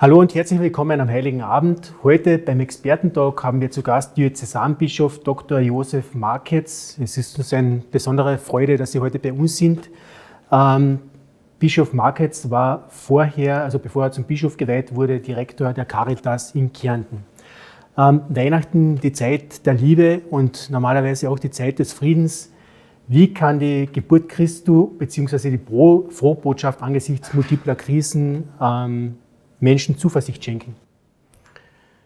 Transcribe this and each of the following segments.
Hallo und herzlich willkommen am Heiligen Abend. Heute beim Expertentag haben wir zu Gast Diözesanbischof Dr. Josef Marketz. Es ist uns eine besondere Freude, dass Sie heute bei uns sind. Ähm, Bischof Marketz war vorher, also bevor er zum Bischof geweiht wurde, Direktor der Caritas in Kärnten. Ähm, Weihnachten, die Zeit der Liebe und normalerweise auch die Zeit des Friedens. Wie kann die Geburt Christu bzw. die Frohbotschaft angesichts multipler Krisen ähm, Menschen Zuversicht schenken?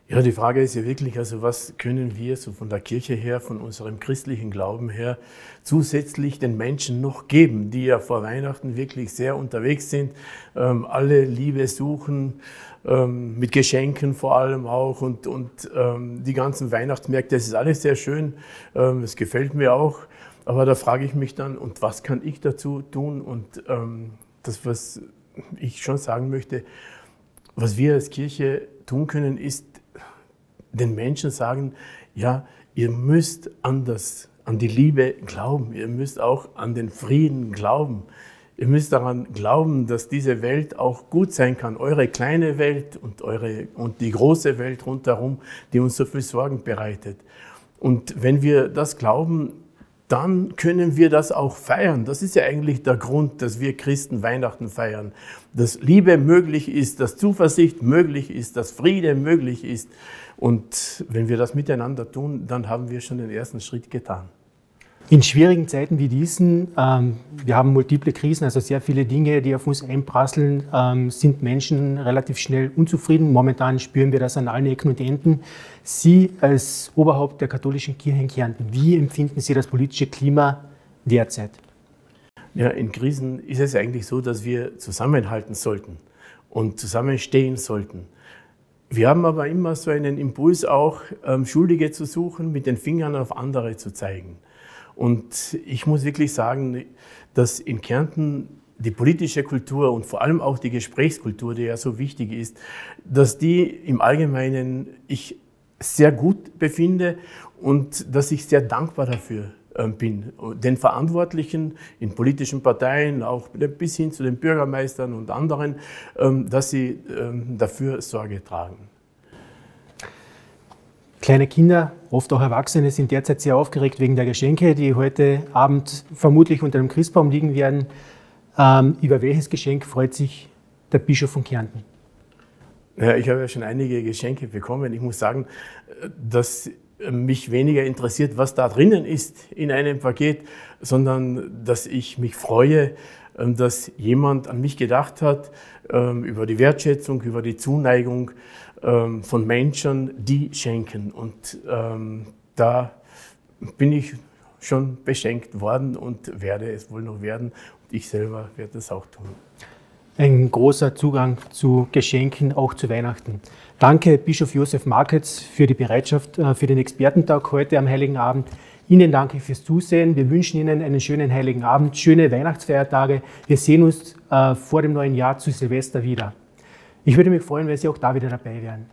Ja, die Frage ist ja wirklich, also was können wir so von der Kirche her, von unserem christlichen Glauben her zusätzlich den Menschen noch geben, die ja vor Weihnachten wirklich sehr unterwegs sind, ähm, alle Liebe suchen, ähm, mit Geschenken vor allem auch und, und ähm, die ganzen Weihnachtsmärkte, das ist alles sehr schön, ähm, es gefällt mir auch, aber da frage ich mich dann, und was kann ich dazu tun? Und ähm, das, was ich schon sagen möchte, was wir als Kirche tun können, ist den Menschen sagen, ja, ihr müsst anders an die Liebe glauben, ihr müsst auch an den Frieden glauben. Ihr müsst daran glauben, dass diese Welt auch gut sein kann, eure kleine Welt und, eure, und die große Welt rundherum, die uns so viel Sorgen bereitet. Und wenn wir das glauben, dann können wir das auch feiern. Das ist ja eigentlich der Grund, dass wir Christen Weihnachten feiern. Dass Liebe möglich ist, dass Zuversicht möglich ist, dass Friede möglich ist. Und wenn wir das miteinander tun, dann haben wir schon den ersten Schritt getan. In schwierigen Zeiten wie diesen, ähm, wir haben multiple Krisen, also sehr viele Dinge, die auf uns einprasseln, ähm, sind Menschen relativ schnell unzufrieden. Momentan spüren wir das an allen Ecken und Enden. Sie als Oberhaupt der katholischen Kirche in Kärnten, wie empfinden Sie das politische Klima derzeit? Ja, in Krisen ist es eigentlich so, dass wir zusammenhalten sollten und zusammenstehen sollten. Wir haben aber immer so einen Impuls auch, ähm, Schuldige zu suchen, mit den Fingern auf andere zu zeigen. Und ich muss wirklich sagen, dass in Kärnten die politische Kultur und vor allem auch die Gesprächskultur, die ja so wichtig ist, dass die im Allgemeinen ich sehr gut befinde und dass ich sehr dankbar dafür ähm, bin. Den Verantwortlichen in politischen Parteien, auch bis hin zu den Bürgermeistern und anderen, ähm, dass sie ähm, dafür Sorge tragen. Kleine Kinder, oft auch Erwachsene, sind derzeit sehr aufgeregt wegen der Geschenke, die heute Abend vermutlich unter dem Christbaum liegen werden. Ähm, über welches Geschenk freut sich der Bischof von Kärnten? Ja, ich habe ja schon einige Geschenke bekommen. Ich muss sagen, dass mich weniger interessiert, was da drinnen ist in einem Paket, sondern dass ich mich freue, dass jemand an mich gedacht hat, ähm, über die Wertschätzung, über die Zuneigung ähm, von Menschen, die schenken. Und da bin ich schon beschenkt worden und werde es wohl noch werden. Und ich selber werde das auch tun. Ein großer Zugang zu Geschenken, auch zu Weihnachten. Danke, Bischof Josef Marketz, für die Bereitschaft äh, für den Expertentag heute am Heiligen Abend. Ihnen danke fürs Zusehen. Wir wünschen Ihnen einen schönen Heiligen Abend, schöne Weihnachtsfeiertage. Wir sehen uns äh, vor dem neuen Jahr zu Silvester wieder. Ich würde mich freuen, wenn Sie auch da wieder dabei wären.